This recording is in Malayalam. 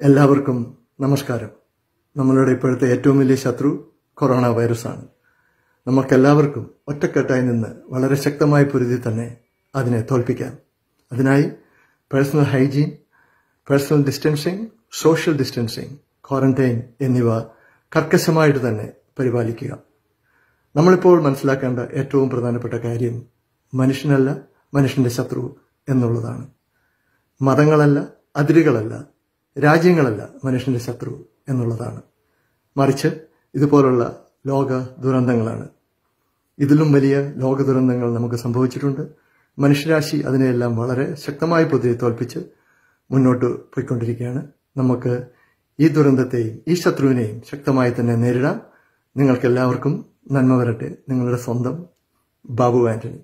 എല്ലാവർക്കും നമസ്കാരം. നമ്മളുടെ ഇപ്പോഴത്തെ ഏറ്റവും വലിയ ശത്രു കൊറോണ വൈറസാണ്. നമുക്കെല്ലാവർക്കും ഒറ്റക്കെട്ടായി നിന്ന് വളരെ ശക്തമായ പൊരുതി തന്നെ അതിനെ തോൽപ്പിക്കാം. അതിനായി personal hygiene personal distancing social distancing quarantine എന്നിവ കർക്കശമായിട്ട് തന്നെ പരിപാലിക്കുക. നമ്മളിപ്പോൾ മനസ്സിലാക്കേണ്ട ഏറ്റവും പ്രധാനപ്പെട്ട കാര്യം മനുഷ്യനല്ല മനുഷ്യന്റെ ശത്രു എന്നുള്ളതാണ്. മതങ്ങളല്ല അതിരുകളല്ല രാജ്യങ്ങളല്ല മനുഷ്യന്റെ ശത്രു എന്നുള്ളതാണ്. മറിച്ച് ഇതുപോലുള്ള ലോക ദുരന്തങ്ങളാണ്. ഇതിലും വലിയ ലോക ദുരന്തങ്ങൾ നമുക്ക് സംഭവിച്ചിട്ടുണ്ട്. മനുഷ്യരാശി അതിനെയെല്ലാം വളരെ ശക്തമായി പൊതുവെ തോൽപ്പിച്ച് മുന്നോട്ട് പോയിക്കൊണ്ടിരിക്കുകയാണ്. നമുക്ക് ഈ ദുരന്തത്തെയും ഈ ശത്രുവിനെയും ശക്തമായി തന്നെ നേരിടാം. നിങ്ങൾക്കെല്ലാവർക്കും നന്മ വരട്ടെ. നിങ്ങളുടെ സ്വന്തം ബാബു ആന്റണി.